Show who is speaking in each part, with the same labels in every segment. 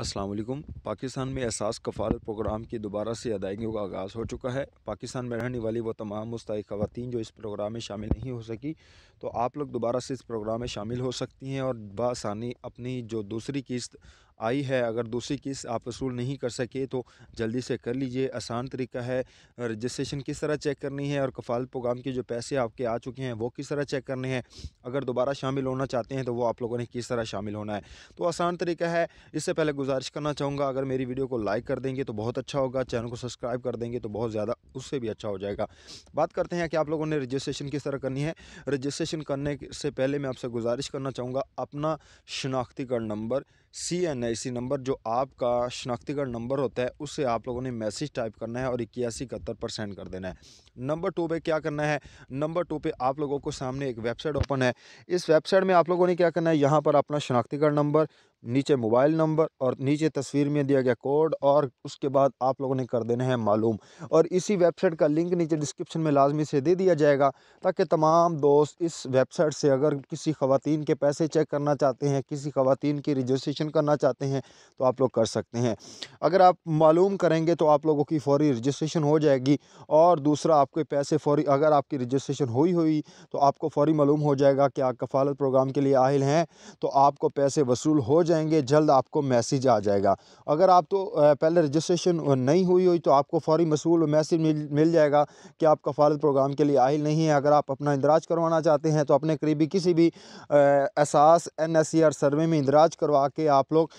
Speaker 1: वालेकुम पाकिस्तान में एहसास कफ़ालत प्रोग्राम की दोबारा से अदायगियों का आगाज़ हो चुका है। पाकिस्तान में रहने वाली वो तमाम मुस्तक ख़वातीन जो इस प्रोग्राम में शामिल नहीं हो सकी तो आप लोग दोबारा से इस प्रोग्राम में शामिल हो सकती हैं और बसानी अपनी जो दूसरी किस्त आई है, अगर दूसरी किस्त आप वसूल नहीं कर सके तो जल्दी से कर लीजिए। आसान तरीका है, रजिस्ट्रेशन किस तरह चेक करनी है और कफ़ाल प्रोग्राम के जो पैसे आपके आ चुके हैं, वो किस तरह चेक करने हैं? अगर दोबारा शामिल होना चाहते हैं तो वो आप लोगों ने किस तरह शामिल होना है? तो आसान तरीका है, इससे पहले गुजारिश करना चाहूँगा, अगर मेरी वीडियो को लाइक कर देंगे तो बहुत अच्छा होगा, चैनल को सब्सक्राइब कर देंगे तो बहुत ज़्यादा उससे भी अच्छा हो जाएगा। बात करते हैं कि आप लोगों ने रजिस्ट्रेशन किस तरह करनी है। रजिस्ट्रेशन करने से पहले मैं आपसे गुजारिश करना चाहूँगा, अपना शनाख्ती card number C N I इसी नंबर जो आपका शनाख्तीकरण नंबर होता है, उससे आप लोगों ने मैसेज टाइप करना है और इक्यासी इकहत्तर परसेंट कर देना है। नंबर टू पे क्या करना है? नंबर टू पे आप लोगों को सामने एक वेबसाइट ओपन है। इस वेबसाइट में आप लोगों ने क्या करना है? यहाँ पर अपना शनाख्ती नंबर नीचे मोबाइल नंबर और नीचे तस्वीर में दिया गया कोड और उसके बाद आप लोगों ने कर देना है मालूम। और इसी वेबसाइट का लिंक नीचे डिस्क्रिप्शन में लाजमी से दे दिया जाएगा ताकि तमाम दोस्त इस वेबसाइट से अगर किसी ख़वातीन के पैसे चेक करना चाहते हैं, किसी ख़वातीन की रजिस्ट्रेशन करना चाहते हैं तो आप लोग कर सकते हैं। अगर आप मालूम करेंगे तो आप लोगों की फौरी रजिस्ट्रेशन हो जाएगी और दूसरा आपके पैसे फौरी अगर आपकी रजिस्ट्रेशन हुई हुई तो आपको फौरी मालूम हो जाएगा कि आप कफ़ालत प्रोग्राम के लिए आहिल हैं तो आपको पैसे वसूल हो जाएँगे, जल्द आपको मैसेज आ जाएगा। अगर आप तो पहले रजिस्ट्रेशन नहीं हुई हुई तो आपको फौरी मसूल मैसेज मिल मिल जाएगा कि आप कफ़ालत प्रोग्राम के लिए आहिल नहीं है। अगर आप अपना इंदराज करवाना चाहते हैं तो अपने करीबी किसी भी एहसास N S C R survey में इंदराज करवा के आप लोग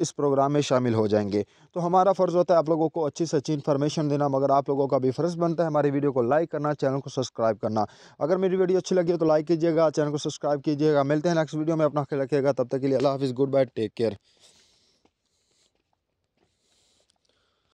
Speaker 1: इस प्रोग्राम में शामिल हो जाएँगे। तो हमारा फ़र्ज़ होता है आप लोगों को अच्छी से अच्छी इन्फॉर्मेशन देना, मगर आप लोगों का भी फ़र्ज़ बनता है हमारी वीडियो को लाइक करना, चैनल को सब्सक्राइब करना। अगर मेरी वीडियो अच्छी लगी तो लाइक कीजिएगा, चैनल को सब्सक्राइब कीजिएगा। मिलते हैं नेक्स्ट वीडियो में, अपना ख्याल रखिएगा। तब तक के लिए अल्लाह हाफिज़, गुड बाय। Take care.